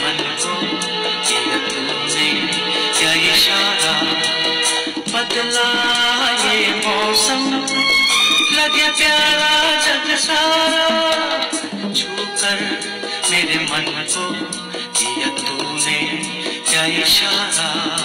मन को, किया तुमने क्या इशारा बदला ये मौसम लगे प्यारा जग सारा छूकर मेरे मन को किया तूने, क्या इशारा?